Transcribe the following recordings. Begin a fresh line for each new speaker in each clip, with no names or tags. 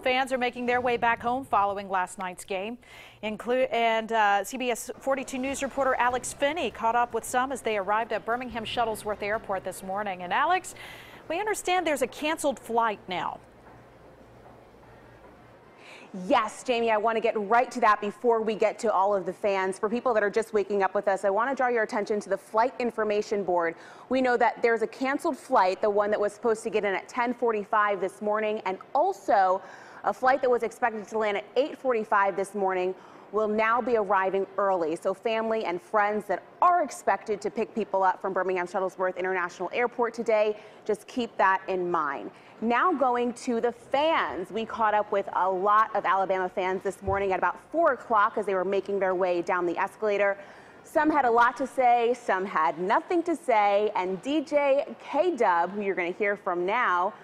Fans are making their way back home following last night's game. Include, and uh, CBS 42 News reporter Alex Finney caught up with some as they arrived at Birmingham Shuttlesworth Airport this morning. And Alex, we understand there's a canceled flight now.
Yes, Jamie, I want to get right to that before we get to all of the fans. For people that are just waking up with us, I want to draw your attention to the Flight Information Board. We know that there's a canceled flight, the one that was supposed to get in at 1045 this morning, and also a flight that was expected to land at 845 this morning will now be arriving early. So family and friends that are expected to pick people up from Birmingham Shuttlesworth International Airport today, just keep that in mind. Now going to the fans. We caught up with a lot of Alabama fans this morning at about 4 o'clock as they were making their way down the escalator. Some had a lot to say, some had nothing to say, and DJ K-Dub, who you're going to hear from now,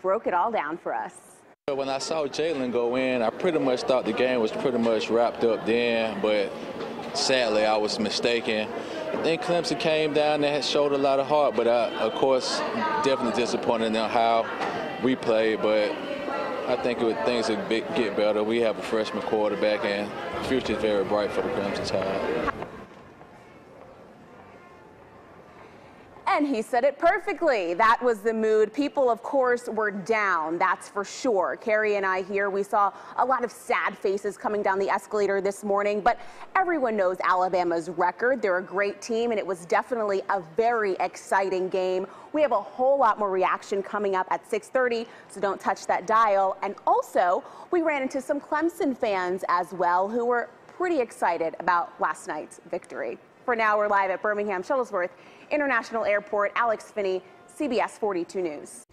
broke it all down for us.
When I saw Jalen go in, I pretty much thought the game was pretty much wrapped up then, but sadly I was mistaken. I think Clemson came down and showed a lot of heart, but I, of course, definitely disappointed in how we played, but I think it, things would get better. We have a freshman quarterback, and the future is very bright for the Crimson Tide.
And he said it perfectly. That was the mood. People, of course, were down, that's for sure. Carrie and I here, we saw a lot of sad faces coming down the escalator this morning, but everyone knows Alabama's record. They're a great team, and it was definitely a very exciting game. We have a whole lot more reaction coming up at 6.30, so don't touch that dial. And also, we ran into some Clemson fans as well who were pretty excited about last night's victory. For now, we're live at Birmingham Shuttlesworth International Airport. Alex Finney, CBS 42 News.